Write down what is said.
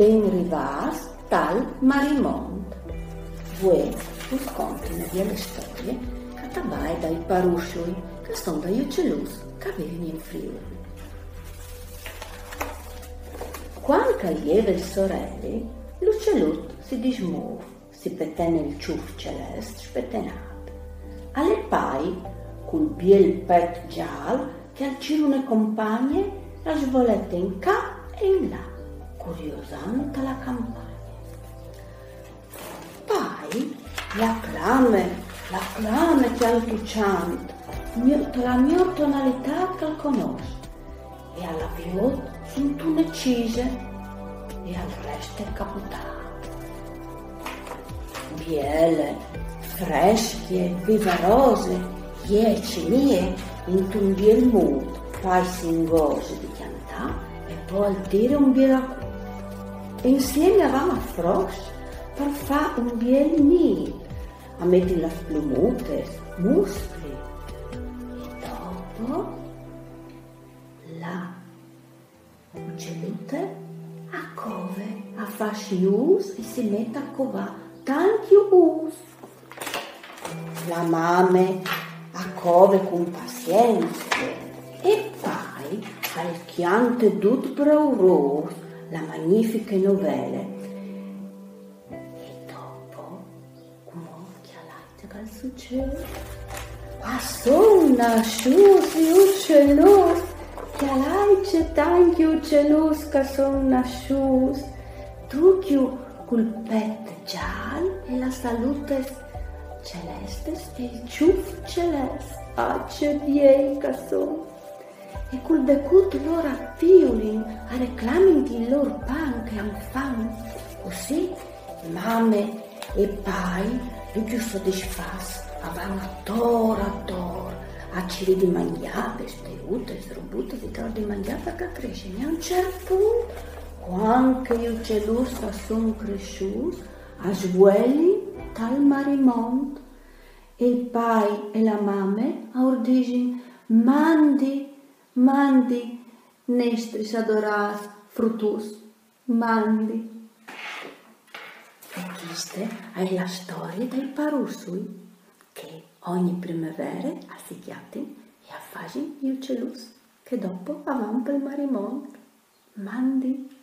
ben rivas tal Marimond. Voi us contino le storie che tabai dai parusciui, che sono dagli uccellus che vivono in Friuli. Quando lieve il sorelli, l'uccellut si dismuove, si petene il ciuff celeste spettenato. Alle pai, col biel pet giallo, che al cirune compagne, la svolette in ca e in là, curiosante la campagna. Poi la clame, la clame cantucciante, la mia tonalità che conosce, e alla più sono tune cise e al resto è caputato. Biele, fresche, vivarose, dieci mie, in un biel mood, fai singose di chiantà e poi al dire un E insieme a frosch per fare un biel nido, a mettere le plumute, muscoli. E dopo la uccellute a cove, a farci us e si mette a covare tanti us. La mame a cove con pazienza e poi al chiante dut brauros la magnifiche novelle. E dopo, come chialate dal successo, passò nasciusi uccellos, chialaice tanti uccellos che sono nasciusi, tutti col petto giallo e la salute celeste e il ciuff celeste, acce die che sono e col becut loro appiulin, a reclamin di loro pan che han fan. Così mamme e pai, più più soddisfas, attor, attor, a ciri di mangiare, steute, srobute di tor di mangiare che cresce. E a un certo punto, quando gli uccellus sono cresciuti, a svueli tal marimont, e il pai e la mamme a ordigin mandi mandi nestris adoras frutus. Mandi. E queste è la storia dei parusui che ogni primavera assicchiati e affagi il celus che dopo avan per marimont mandi.